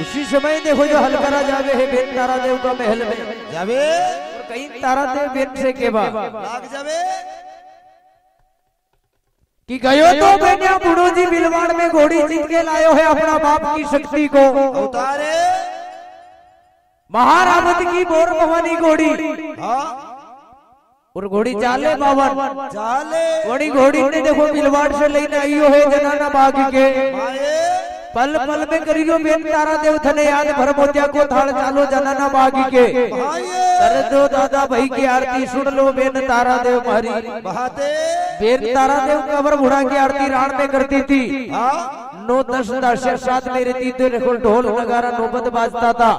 उसी समय देखो जो हलकरा जावे है बेन तारा देव का महल में। जावे? और कहीं तारा देव बेन से के बा लाग जावे? कि गयो तो बेनिया बुढ़ो जी बिलवाड़ में घोड़ी जीत के लायो है अपना बाप की शक्ति को। अवतारे? महारावत की बोर भवानी घोड़ी। हाँ। और घोड़ी चाले बावन। चाले घोड़ी घोड़ी ने देखो बिलवाड़ से लेने आइयो है जनाना बाग के। पल पल में करियो बेन तारा देव थने याद भर मोतिया को थाल चालो जनाना बाग के। कर दो दादा भाई की आरती सुन लो बेन तारा देव मारी बहाते। बेन तारा देव कबर बुढ़ा की आरती राण में करती थी। हाँ? नौ दस दस सात में रहती तो देखो ढोल नगारा नौबत बाजता था।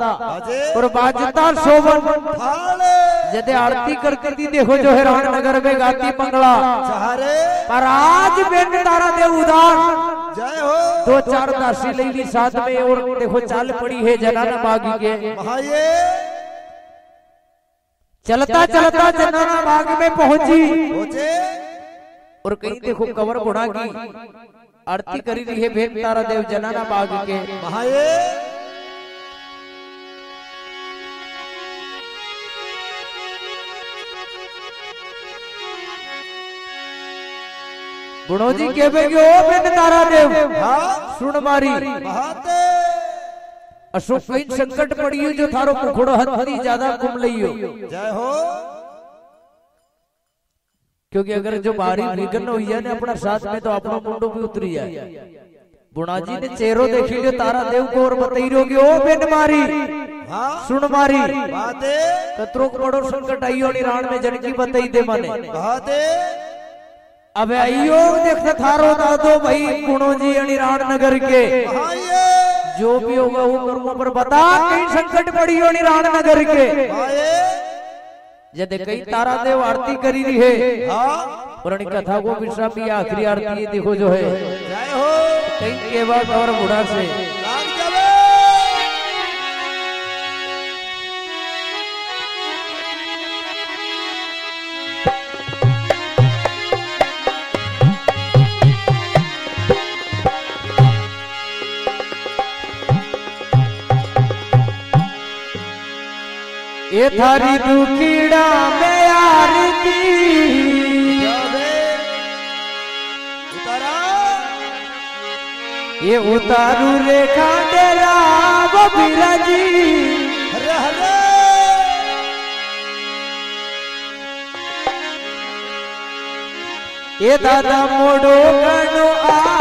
और बाजता शोभन। थाले। जदे आरती कर करती देखो जो है रामनगर में गाती चारे। पर आज बेन तारा देव उदार जय हो। दो चार दासी ले ली साथ में और देखो चाल पड़ी है जनाना बागी के। चलता चलता जनाना बाग में पहुँची। और कहीं देखो कवर बुढ़ा की आरती करी रही है भेद तारा देव जनाना बाग के। महाये जी के बेगे ओ भेद तारा देव हाँ सुन मारी अशोक कहीं संकट पड़ी जो थारो मुखड़ो हथरी ज़्यादा घूम लियो जय हो। क्योंकि अगर जो बाहरी विघ्न हुई है ना अपना साथ में तो अपना मुंडो भी उतरी है। बुढ़ा जी ने चेहरो देखी जो तारा देव को और बताई रहोगे ओ बेन मारी हाँ। सुन मारी बहाते कतरो बड़ो संकट आइयो निराण में जनकी बताई दे माने। बहाते अब आइयो देख थारो दादो भाई गुणो जी अनिराण नगर के। जो भी होगा वो कर्मों पर बता कहीं संकट पड़ी हो निराण नगर के। माये जदे कई तारा देव आरती करी रही है हाँ। पुरानी कथा को विश्राम आखिरी आरती देखो जो है। कई के बाद और बुढ़ा से। थारी दुखीड़ा में आरती ये उतारू रेखा डेरा बिराजी ये दादा मोड़ो गणो आयो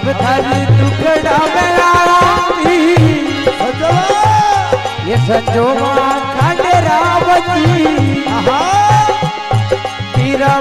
अब थारी दुखड़ा में आवी ये संजोमा खाटे रावती। तीरा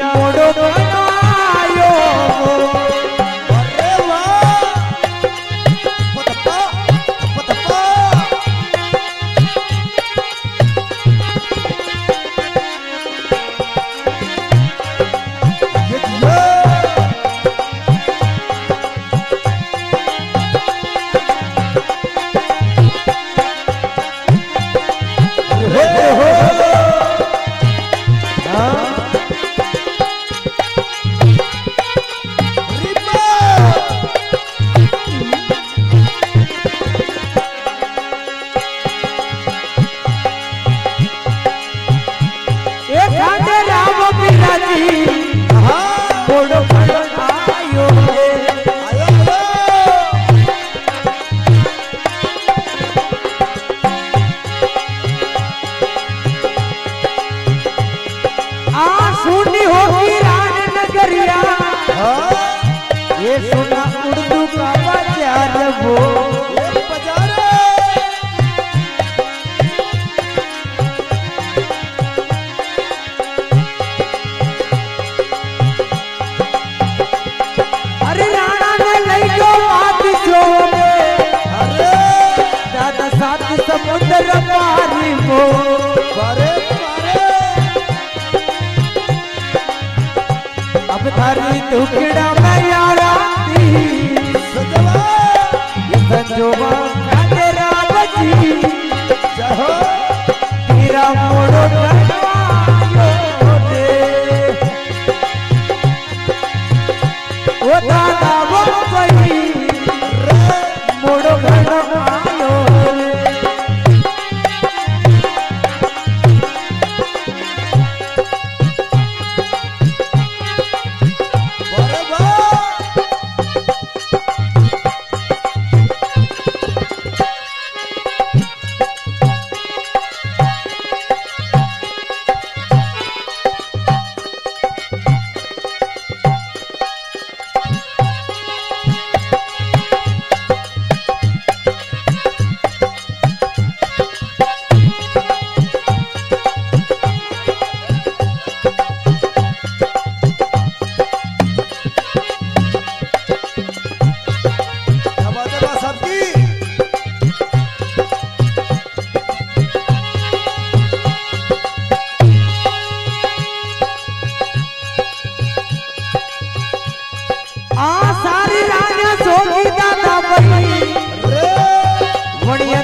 थारी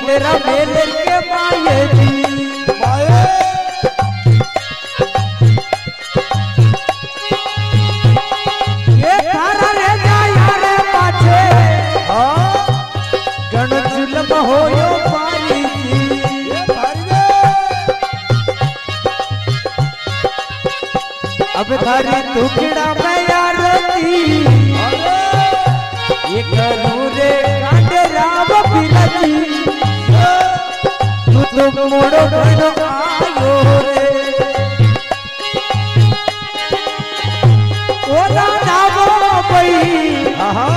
पारी जी। ये भारी रे। अब थारी टुकड़ा में यार करू रे तू तो मोड़ो आयो रे ओ दादा वो बई हाँ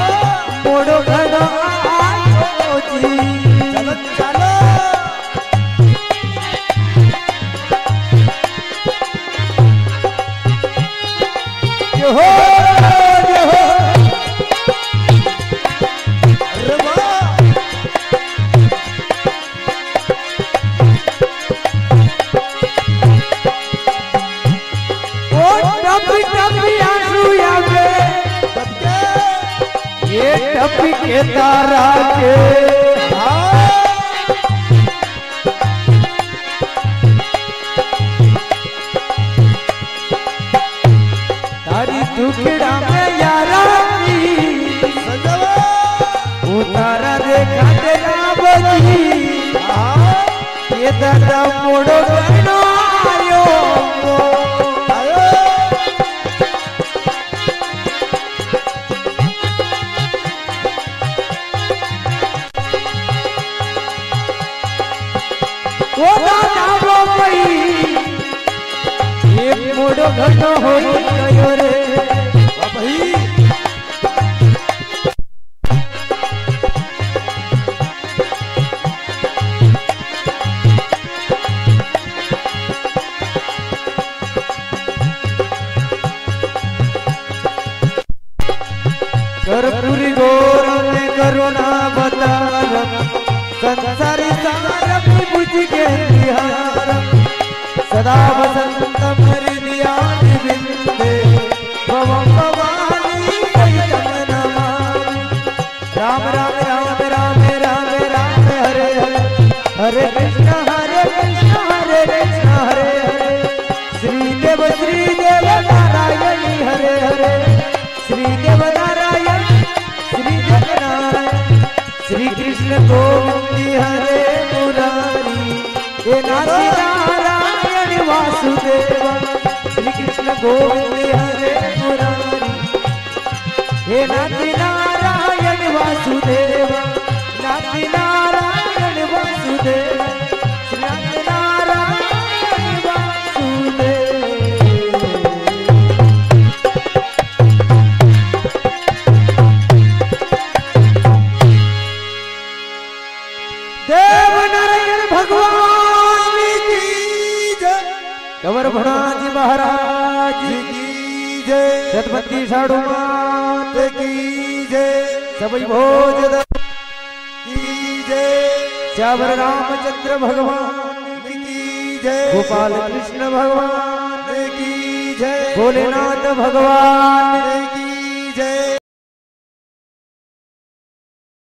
मोड़ो गण आयो जी चलो चलो यो हो टपी के तारा के हाँ तारी टुकड़ा में यारा की सजवा उतारा रे काटे रावजी हाँ ये दादा मोड़ो गणो ओ दादा वो पई ये मोड़ो गणो होई गयो रे भाई कर्पूरी गोर में करुणा बतार, संसारी सदा वसंत हृदया विंदे भवम भवानी राम राम राम राम राम राम, हरे हरे। हरे कृष्ण हरे कृष्ण हरे कृष्ण, हरे हरे। श्रीदेव श्रीदेव नारायणी, हरे हरे। श्रीदेव नारायण श्रीदेव नारायण श्री कृष्ण गोविंद श्री मात की जय। सभी भोज की जय। श्यावर रामचंद्र भगवान की जय। गोपाल कृष्ण भगवान की जय। भोलेनाथ भगवान की